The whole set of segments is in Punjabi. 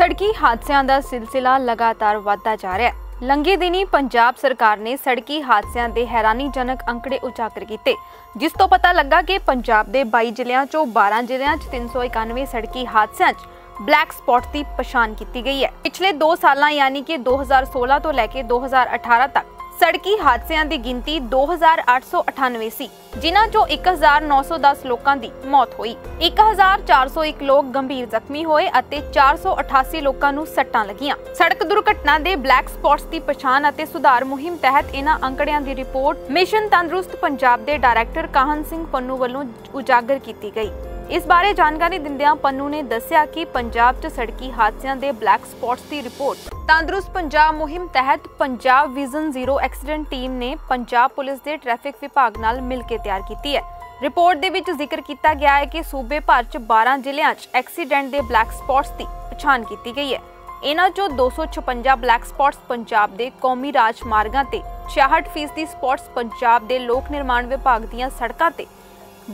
ਸੜਕੀ ਹਾਦਸਿਆਂ ਦਾ ਸਿਲਸਿਲਾ ਲਗਾਤਾਰ ਵਧਦਾ ਜਾ ਰਿਹਾ ਹੈ। ਲੰਘੇ ਦਿਨੀ ਪੰਜਾਬ ਸਰਕਾਰ ਨੇ ਸੜਕੀ ਹਾਦਸਿਆਂ ਦੇ ਹੈਰਾਨੀਜਨਕ ਅੰਕੜੇ ਉਜਾਗਰ ਕੀਤੇ, ਜਿਸ ਤੋਂ ਪਤਾ ਲੱਗਾ ਕਿ ਪੰਜਾਬ ਦੇ 22 ਜ਼ਿਲ੍ਹਿਆਂ ਚੋਂ 12 ਜ਼ਿਲ੍ਹਿਆਂ 'ਚ 391 ਸੜਕੀ ਹਾਦਸਿਆਂ 'ਚ ਬਲੈਕ ਸਪੌਟ ਦੀ ਪਛਾਣ ਕੀਤੀ ਗਈ ਹੈ। ਪਿਛਲੇ 2 ਸਾਲਾਂ ਯਾਨੀ ਕਿ 2016 ਤੋਂ ਲੈ ਕੇ 2018 ਤੱਕ ਸੜਕੀ ਹਾਦਸਿਆਂ ਦੀ ਗਿਣਤੀ 2898 ਸੀ ਜਿਨ੍ਹਾਂ ਚੋਂ 1910 ਲੋਕਾਂ ਦੀ ਮੌਤ ਹੋਈ। 1401 ਲੋਕ ਗੰਭੀਰ ਜ਼ਖਮੀ ਹੋਏ ਅਤੇ 488 ਲੋਕਾਂ ਨੂੰ ਸੱਟਾਂ ਲੱਗੀਆਂ। ਸੜਕ ਦੁਰਘਟਨਾ ਦੇ ਬਲੈਕ ਸਪੌਟਸ ਦੀ ਪਛਾਣ ਅਤੇ ਸੁਧਾਰ ਮੁਹਿੰਮ ਤਹਿਤ ਇਹਨਾਂ ਅੰਕੜਿਆਂ ਦੀ ਰਿਪੋਰਟ ਮਿਸ਼ਨ ਤੰਦਰੁਸਤ ਪੰਜਾਬ ਦੇ ਡਾਇਰੈਕਟਰ ਕਾਹਨ ਸਿੰਘ ਪੰਨੂ ਵੱਲੋਂ ਉਜਾਗਰ ਕੀਤੀ ਗਈ। ਇਸ ਬਾਰੇ ਜਾਣਕਾਰੀ ਦਿੰਦਿਆਂ ਪੰਨੂ ਨੇ ਦੱਸਿਆ ਕਿ ਪੰਜਾਬ 'ਚ ਸੜਕੀ ਹਾਦਸਿਆਂ ਦੇ ਬਲੈਕ ਸਪੌਟਸ ਦੀ ਰਿਪੋਰਟ ਤੰਦਰੁਸਤ ਪੰਜਾਬ ਮੁਹਿੰਮ ਤਹਿਤ Punjab vision zero accident team ਨੇ ਪੰਜਾਬ ਪੁਲਿਸ ਦੇ ਟ੍ਰੈਫਿਕ ਵਿਭਾਗ ਨਾਲ ਮਿਲ ਕੇ ਤਿਆਰ ਕੀਤੀ ਹੈ। ਰਿਪੋਰਟ ਦੇ ਵਿੱਚ ਜ਼ਿਕਰ ਕੀਤਾ ਗਿਆ ਹੈ ਕਿ ਸੂਬੇ ਭਰ 'ਚ 12 ਜ਼ਿਲ੍ਹਿਆਂ 'ਚ ਐਕਸੀਡੈਂਟ ਦੇ ਬਲੈਕ ਸਪੌਟਸ ਦੀ ਪਛਾਣ ਕੀਤੀ ਗਈ ਹੈ। ਇਹਨਾਂ 'ਚੋਂ 256 ਬਲੈਕ ਸਪੌਟਸ ਪੰਜਾਬ ਦੇ ਕੌਮੀ ਰਾਜ ਮਾਰਗਾਂ ਤੇ 66% ਸਪੌਟਸ ਪੰਜਾਬ ਦੇ ਲੋਕ ਨਿਰਮਾਣ ਵਿਭਾਗ ਦੀਆਂ ਸੜਕਾਂ ਤੇ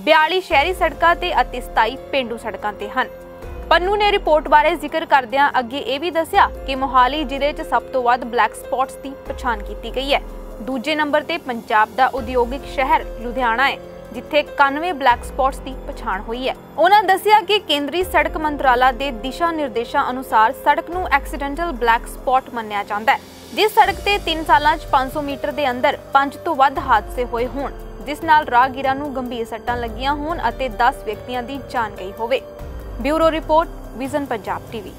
42 ਸ਼ਹਿਰੀ ਸੜਕਾਂ ਤੇ ਅਤੇ 27 ਪਿੰਡੂ ਸੜਕਾਂ ਤੇ ਹਨ। ਪੰਨੂ ਨੇ ਰਿਪੋਰਟ ਬਾਰੇ ਜ਼ਿਕਰ ਕਰਦਿਆਂ ਅੱਗੇ ਇਹ ਵੀ ਦੱਸਿਆ ਕਿ ਮੋਹਾਲੀ ਜ਼ਿਲ੍ਹੇ 'ਚ ਸਭ ਤੋਂ ਵੱਧ ਬਲੈਕ ਸਪੌਟਸ ਦੀ ਪਛਾਣ ਕੀਤੀ ਗਈ ਹੈ। ਦੂਜੇ ਨੰਬਰ ਤੇ ਪੰਜਾਬ ਦਾ ਉਦਯੋਗਿਕ ਸ਼ਹਿਰ ਲੁਧਿਆਣਾ ਹੈ, ਜਿੱਥੇ 91 ਬਲੈਕ ਸਪੌਟਸ ਦੀ ਪਛਾਣ ਹੋਈ ਹੈ। ਉਹਨਾਂ ਦੱਸਿਆ ਕਿ ਕੇਂਦਰੀ ਸੜਕ ਮੰਤਰਾਲਾ ਦੇ ਦਿਸ਼ਾ ਨਿਰਦੇਸ਼ਾਂ ਅਨੁਸਾਰ ਸੜਕ ਨੂੰ ਐਕਸੀਡੈਂਟਲ ਬਲੈਕ ਸਪੌਟ ਮੰਨਿਆ ਜਾਂਦਾ ਹੈ, ਜਿਸ ਸੜਕ ਤੇ 3 ਸਾਲਾਂ 'ਚ 500 ਮੀਟਰ ਦੇ ਅੰਦਰ 5 ਤੋਂ ਵੱਧ ਹਾਦਸੇ ਹੋਏ ਹੋਣ, ਜਿਸ ਨਾਲ ਰਾਹਗੀਰਾਂ ਨੂੰ ਗੰਭੀਰ ਸੱਟਾਂ ਲੱਗੀਆਂ ਹੋਣ ਅਤੇ 10 ਵਿਅਕਤੀਆਂ ਦੀ ਜਾਨ ਗਈ ਹੋਵੇ। Bureau report vision Punjab TV.